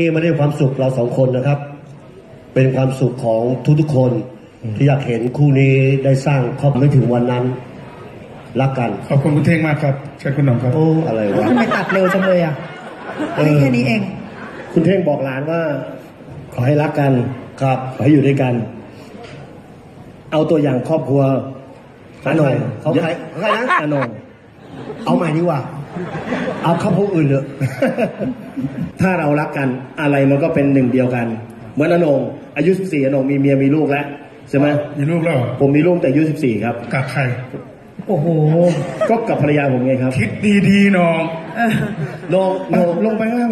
นี่ไม่ได้ความสุขเราสองคนนะครับ เป็นความสุขของทุกๆคน ที่อยากเห็นคู่นี้ได้สร้างครอบไม่ถึงวันนั้น รักกัน ขอบคุณคุณเท่งมากครับเชิญคุณหน่องครับโอ้อะไรวะทำไมตัดเร็วจังเลยอะนี่แค่นี้เอง คุณเท่งบอกหลานว่า ขอให้รักกันครับขอให้อยู่ด้วยกัน เอาตัวอย่างครอบครัวเขาใครเขาใครเขาใครนะอาโหนงเอาใหม่ดีกว่า เอาคำพูดอื่นเถอะ ถ้าเรารักกันอะไรมันก็เป็นหนึ่งเดียวกัน เหมือนอาโหนงอายุ 14อาโหนงมีเมียมีลูกแล้วใช่ไหมมีลูกแล้วเหรอผมมีลูกแต่อายุ 14 ครับ กับใคร โอ้โห ก็กับภรรยาผมไงครับ คิดดีๆน้องโหนงโหนงลงไปข้างล่าง